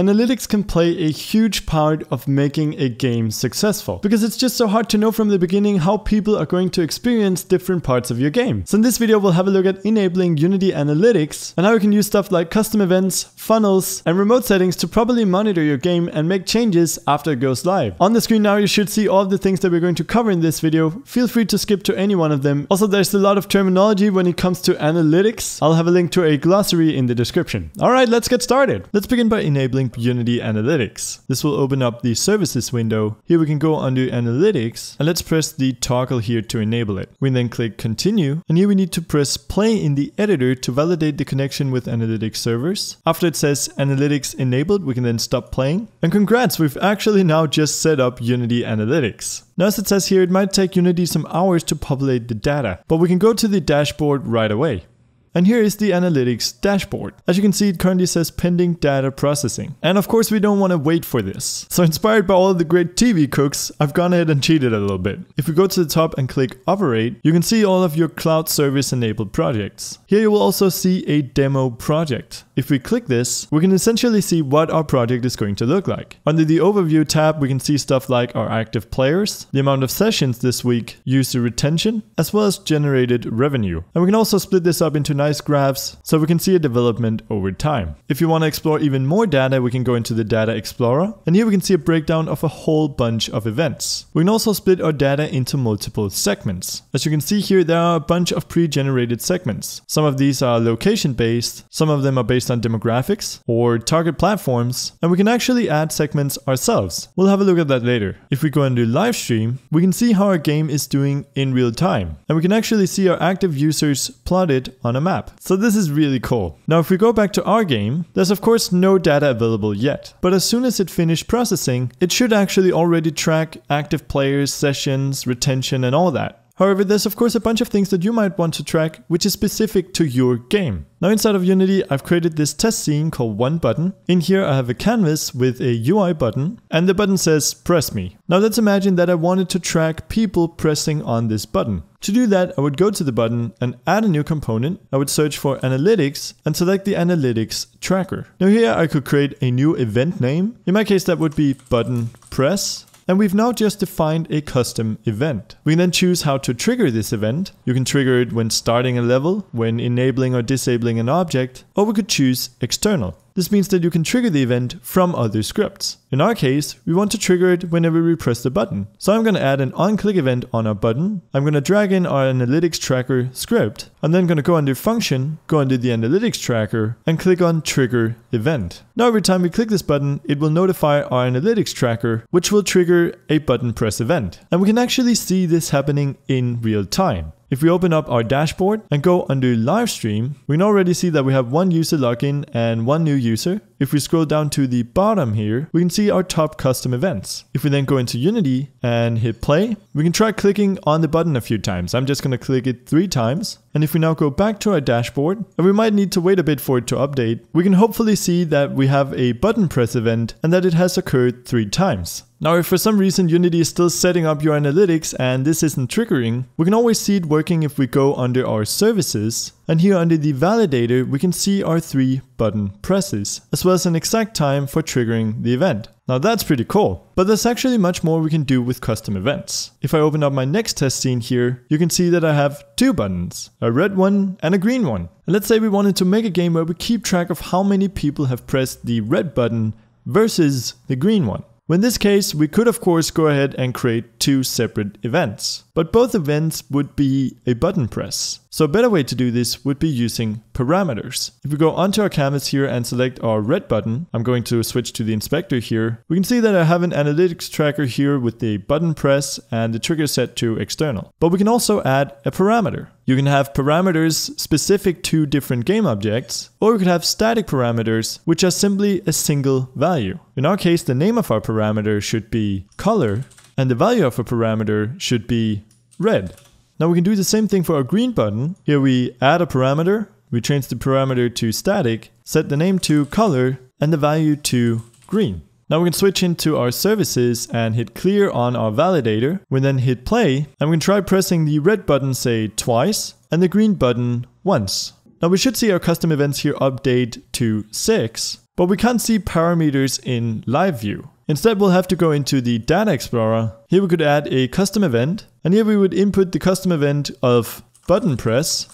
Analytics can play a huge part of making a game successful because it's just so hard to know from the beginning how people are going to experience different parts of your game. So in this video, we'll have a look at enabling Unity Analytics and how you can use stuff like custom events, funnels, and remote settings to properly monitor your game and make changes after it goes live. On the screen now, you should see all the things that we're going to cover in this video. Feel free to skip to any one of them. Also, there's a lot of terminology when it comes to analytics. I'll have a link to a glossary in the description. All right, let's get started. Let's begin by enabling Unity Analytics. This will open up the services window. Here we can go under Analytics and let's press the toggle here to enable it. We then click Continue and here we need to press play in the editor to validate the connection with Analytics servers. After it says Analytics enabled, we can then stop playing. And congrats, we've actually now just set up Unity Analytics. Now as it says here, it might take Unity some hours to populate the data, but we can go to the dashboard right away. And here is the analytics dashboard. As you can see, it currently says pending data processing. And of course, we don't want to wait for this. So inspired by all the great TV cooks, I've gone ahead and cheated a little bit. If we go to the top and click operate, you can see all of your cloud service enabled projects. Here you will also see a demo project. If we click this, we can essentially see what our project is going to look like. Under the overview tab, we can see stuff like our active players, the amount of sessions this week, user retention, as well as generated revenue. And we can also split this up into nice graphs so we can see a development over time. If you want to explore even more data, we can go into the Data Explorer, and here we can see a breakdown of a whole bunch of events. We can also split our data into multiple segments. As you can see here, there are a bunch of pre-generated segments. Some of these are location-based, some of them are based on demographics or target platforms, and we can actually add segments ourselves. We'll have a look at that later. If we go into live stream, we can see how our game is doing in real time, and we can actually see our active users plotted on a map. So this is really cool. Now if we go back to our game, there's of course no data available yet, but as soon as it finished processing, it should actually already track active players, sessions, retention, and all that. However, there's of course a bunch of things that you might want to track which is specific to your game. Now inside of Unity, I've created this test scene called one button. In here, I have a canvas with a UI button and the button says press me. Now let's imagine that I wanted to track people pressing on this button. To do that, I would go to the button and add a new component. I would search for analytics and select the analytics tracker. Now here I could create a new event name. In my case, that would be button press and we've now just defined a custom event. We then choose how to trigger this event. You can trigger it when starting a level, when enabling or disabling an object, or we could choose external. This means that you can trigger the event from other scripts. In our case, we want to trigger it whenever we press the button. So I'm going to add an on-click event on our button. I'm going to drag in our analytics tracker script. I'm then going to go under function, go under the analytics tracker, and click on trigger event. Now every time we click this button, it will notify our analytics tracker, which will trigger a button press event. And we can actually see this happening in real time. If we open up our dashboard and go under live stream, we can already see that we have one user login and one new user. If we scroll down to the bottom here, we can see our top custom events. If we then go into Unity and hit play, we can try clicking on the button a few times. I'm just going to click it three times. And if we now go back to our dashboard, and we might need to wait a bit for it to update, we can hopefully see that we have a button press event and that it has occurred three times. Now, if for some reason Unity is still setting up your analytics and this isn't triggering, we can always see it working if we go under our services and here under the validator, we can see our three button presses, as well as an exact time for triggering the event. Now that's pretty cool, but there's actually much more we can do with custom events. If I open up my next test scene here, you can see that I have two buttons, a red one and a green one. And let's say we wanted to make a game where we keep track of how many people have pressed the red button versus the green one. In this case, we could of course go ahead and create two separate events, but both events would be a button press. So a better way to do this would be using parameters. If we go onto our canvas here and select our red button, I'm going to switch to the inspector here, we can see that I have an analytics tracker here with the button press and the trigger set to external. But we can also add a parameter. You can have parameters specific to different game objects, or you could have static parameters, which are simply a single value. In our case, the name of our parameter should be color, and the value of a parameter should be red. Now we can do the same thing for our green button. Here we add a parameter, we change the parameter to static, set the name to color, and the value to green. Now we can switch into our services and hit clear on our validator. We then hit play and we can try pressing the red button say twice and the green button once. Now we should see our custom events here update to 6, but we can't see parameters in live view. Instead, we'll have to go into the Data Explorer. Here we could add a custom event, and here we would input the custom event of button press.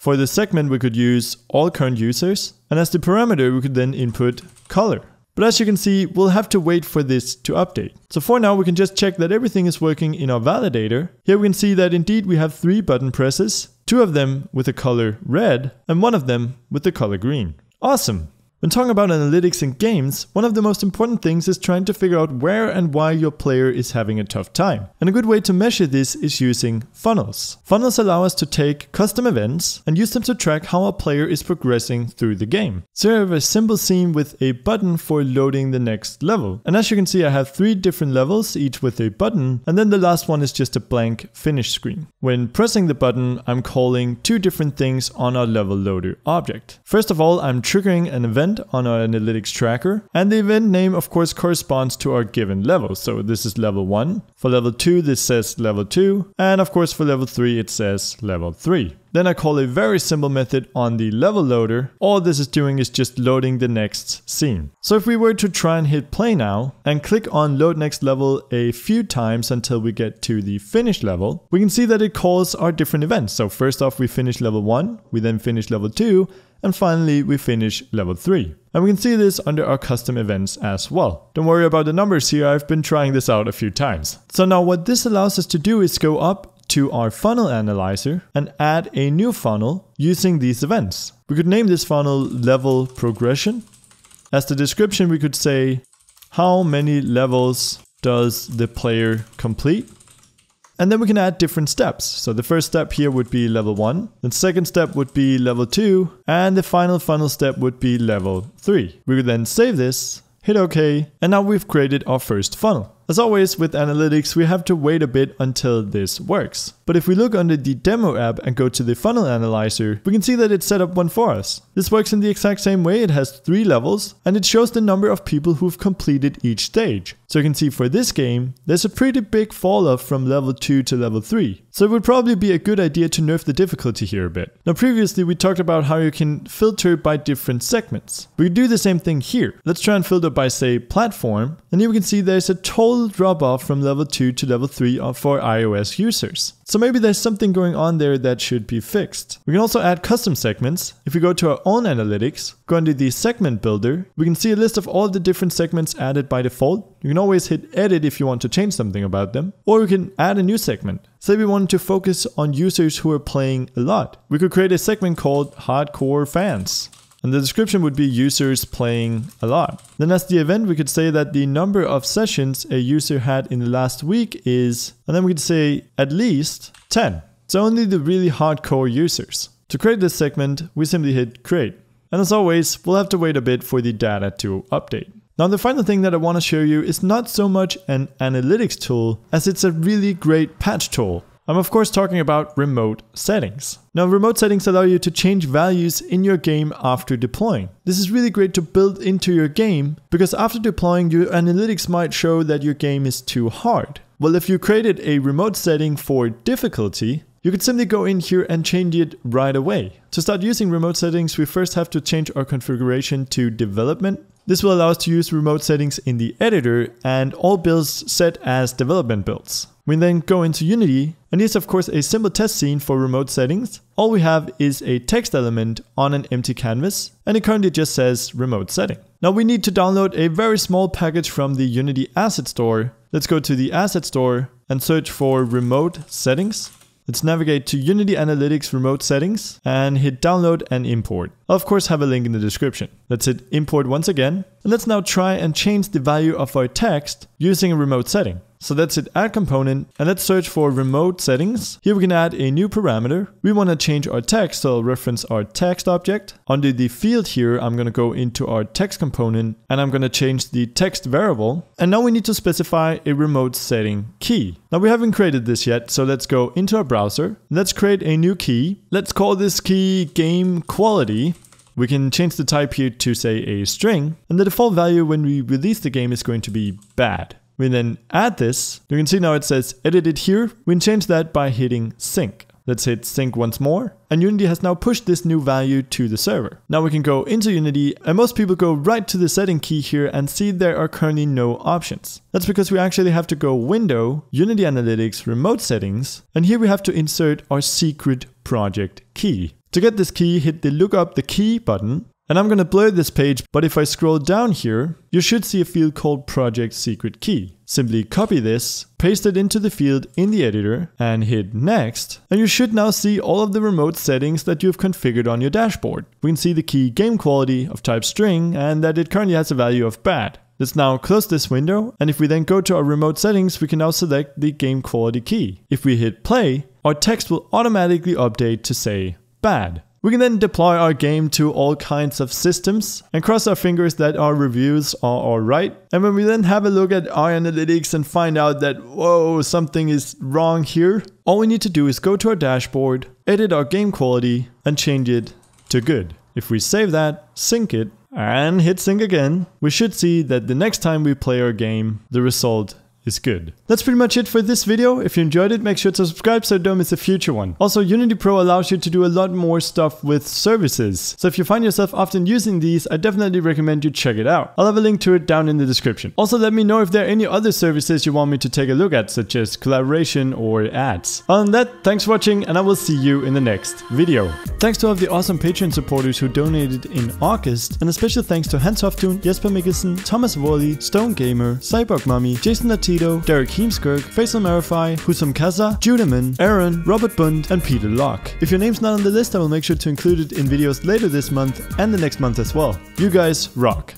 For the segment, we could use all current users, and as the parameter, we could then input color. But as you can see, we'll have to wait for this to update. So for now, we can just check that everything is working in our validator. Here we can see that indeed we have three button presses, two of them with the color red, and one of them with the color green. Awesome! When talking about analytics in games, one of the most important things is trying to figure out where and why your player is having a tough time. And a good way to measure this is using funnels. Funnels allow us to take custom events and use them to track how a player is progressing through the game. So I have a simple scene with a button for loading the next level. And as you can see, I have three different levels, each with a button, and then the last one is just a blank finish screen. When pressing the button, I'm calling two different things on our level loader object. First of all, I'm triggering an event event on our analytics tracker. And the event name, of course, corresponds to our given level. So this is level 1. For level 2, this says level 2. And of course, for level 3, it says level 3. Then I call a very simple method on the level loader. All this is doing is just loading the next scene. So if we were to try and hit play now and click on load next level a few times until we get to the finish level, we can see that it calls our different events. So first off, we finish level 1, we then finish level 2, and finally we finish level 3. And we can see this under our custom events as well. Don't worry about the numbers here, I've been trying this out a few times. So now what this allows us to do is go up to our funnel analyzer and add a new funnel using these events. We could name this funnel level progression. As the description we could say how many levels does the player complete and then we can add different steps. So the first step here would be level 1, the second step would be level 2, and the final funnel step would be level 3. We would then save this, hit OK, and now we've created our first funnel. As always with analytics, we have to wait a bit until this works. But if we look under the demo app and go to the funnel analyzer, we can see that it's set up one for us. This works in the exact same way, it has three levels, and it shows the number of people who've completed each stage. So you can see for this game, there's a pretty big fall off from level 2 to level 3. So it would probably be a good idea to nerf the difficulty here a bit. Now previously we talked about how you can filter by different segments. We do the same thing here. Let's try and filter by say platform, and here we can see there's a total drop off from level 2 to level 3 for iOS users. So maybe there's something going on there that should be fixed. We can also add custom segments. If we go to our own analytics, go into the segment builder, we can see a list of all the different segments added by default. You can always hit edit if you want to change something about them, or we can add a new segment. Say we wanted to focus on users who are playing a lot. We could create a segment called hardcore fans. And the description would be users playing a lot. Then as the event, we could say that the number of sessions a user had in the last week is, and then we could say at least 10. So only the really hardcore users. To create this segment, we simply hit create. And as always, we'll have to wait a bit for the data to update. Now the final thing that I want to show you is not so much an analytics tool as it's a really great patch tool. I'm of course talking about remote settings. Now remote settings allow you to change values in your game after deploying. This is really great to build into your game because after deploying your analytics might show that your game is too hard. Well if you created a remote setting for difficulty, you could simply go in here and change it right away. To start using remote settings, we first have to change our configuration to development. This will allow us to use remote settings in the editor and all builds set as development builds. We then go into Unity, and here's of course a simple test scene for remote settings. All we have is a text element on an empty canvas, and it currently just says remote setting. Now we need to download a very small package from the Unity Asset Store. Let's go to the Asset Store and search for remote settings. Let's navigate to Unity Analytics Remote Settings and hit download and import. I'll of course have a link in the description. Let's hit import once again. And let's now try and change the value of our text using a remote setting. So that's it, add component, and let's search for remote settings. Here we can add a new parameter. We want to change our text, so I'll reference our text object. Under the field here, I'm going to go into our text component, and I'm going to change the text variable. And now we need to specify a remote setting key. Now we haven't created this yet, so let's go into our browser. Let's create a new key. Let's call this key game quality. We can change the type here to say a string, and the default value when we release the game is going to be bad. We then add this. You can see now it says edited here. We can change that by hitting sync. Let's hit sync once more. And Unity has now pushed this new value to the server. Now we can go into Unity and most people go right to the setting key here and see there are currently no options. That's because we actually have to go Window, Unity Analytics, Remote Settings, and here we have to insert our secret project key. To get this key, hit the look up the key button and I'm gonna blur this page, but if I scroll down here, you should see a field called project secret key. Simply copy this, paste it into the field in the editor, and hit next, and you should now see all of the remote settings that you've configured on your dashboard. We can see the key game quality of type string, and that it currently has a value of bad. Let's now close this window, and if we then go to our remote settings, we can now select the game quality key. If we hit play, our text will automatically update to say bad. We can then deploy our game to all kinds of systems and cross our fingers that our reviews are alright. And when we then have a look at our analytics and find out that, whoa, something is wrong here, all we need to do is go to our dashboard, edit our game quality, and change it to good. If we save that, sync it, and hit sync again, we should see that the next time we play our game, the result is good. That's pretty much it for this video. If you enjoyed it, make sure to subscribe so don't miss a future one. Also, Unity Pro allows you to do a lot more stuff with services. So if you find yourself often using these, I definitely recommend you check it out. I'll have a link to it down in the description. Also, let me know if there are any other services you want me to take a look at, such as collaboration or ads. Other than that, thanks for watching and I will see you in the next video. Thanks to all of the awesome Patreon supporters who donated in August, and a special thanks to Hans Hoftun, Jesper Mikkelsen, Thomas Worley, Stone Gamer, Cyborg Mummy, Jason Lotito, Derek Heemskerk, Faisal Marify, Husam Kaza, Judaman, Aaron, Robert Bund, and Peter Locke. If your name's not on the list, I will make sure to include it in videos later this month and the next month as well. You guys rock!